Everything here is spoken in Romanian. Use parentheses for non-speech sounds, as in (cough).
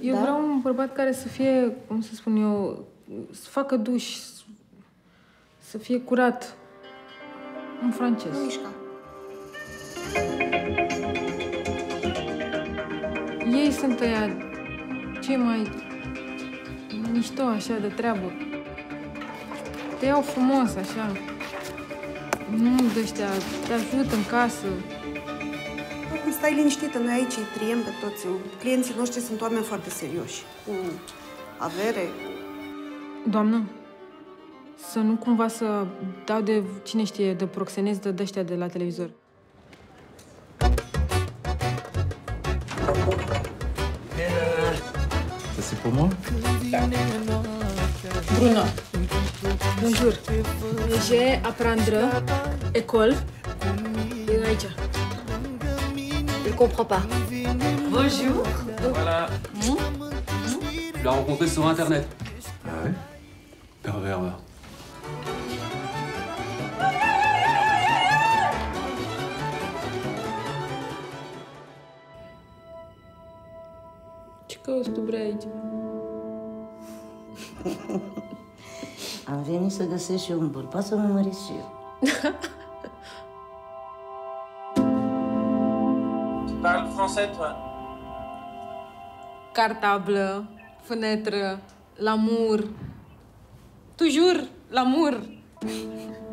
Eu Da? vreau un bărbat care să fie, cum să spun eu, să facă duș, să fie curat. Un francez. Nu mișca. Ei sunt ăia cei mai mișto așa de treabă. Te iau frumos așa. Nu de ăștia, te ajută în casă. Acum stai liniștită, noi aici îi triem pe toți. Clienții noștri sunt oameni foarte serioși, cu avere. Doamnă, să nu cumva să dau de, cine știe, de proxenezi de ăștia de la televizor. Ça c'est pour moi Bruno, bonjour. J'ai apprendre école. E aici. Je ne comprends pas. Bonjour. Voilà. Mmh. Mmh. Je l'ai rencontré sur Internet. Ah ouais? Pervers, va. Чекалось добра идея. Am venit să găsesc și un bărbat să mă mărești și. Tu parles français, toi Cartable, fenêtre, l'amour. Toujours l'amour. (laughs)